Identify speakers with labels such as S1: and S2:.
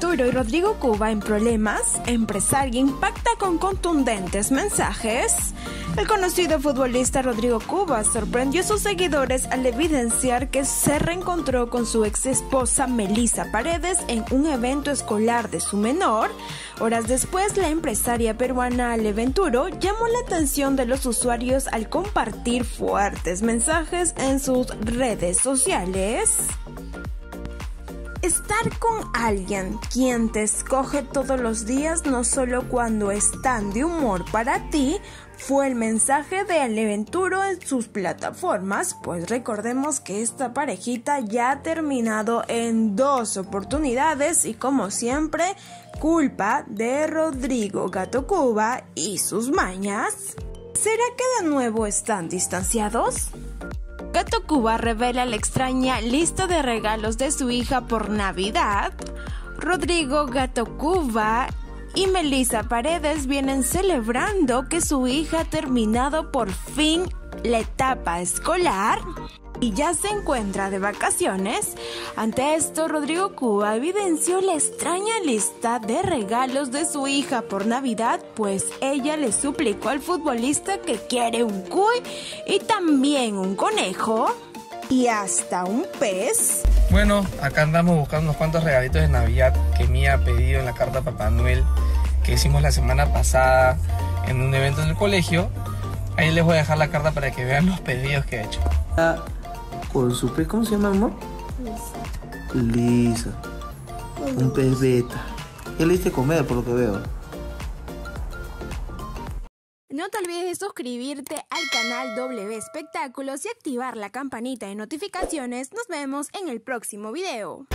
S1: Turo y Rodrigo Cuba en problemas, empresario impacta con contundentes mensajes. El conocido futbolista Rodrigo Cuba sorprendió a sus seguidores al evidenciar que se reencontró con su ex esposa Melissa Paredes en un evento escolar de su menor. Horas después, la empresaria peruana Ale Venturo llamó la atención de los usuarios al compartir fuertes mensajes en sus redes sociales. Estar con alguien quien te escoge todos los días, no solo cuando están de humor para ti, fue el mensaje de Aleventuro en sus plataformas, pues recordemos que esta parejita ya ha terminado en dos oportunidades y como siempre, culpa de Rodrigo Gato Cuba y sus mañas. ¿Será que de nuevo están distanciados? Gato Cuba revela la extraña lista de regalos de su hija por Navidad. Rodrigo Gato Cuba y Melissa Paredes vienen celebrando que su hija ha terminado por fin la etapa escolar y ya se encuentra de vacaciones. Ante esto, Rodrigo Cuba evidenció la extraña lista de regalos de su hija por Navidad, pues ella le suplicó al futbolista que quiere un cuy y también un conejo y hasta un pez.
S2: Bueno, acá andamos buscando unos cuantos regalitos de Navidad que me ha pedido en la carta Papá Noel que hicimos la semana pasada en un evento en el colegio. Ahí les voy a dejar la carta para que vean los pedidos que he hecho
S3: con su pez, ¿cómo se llama, amor? Lisa. Lisa. Un pez beta. ¿Qué le diste comer por lo que veo?
S1: No te olvides de suscribirte al canal W Espectáculos y activar la campanita de notificaciones. Nos vemos en el próximo video.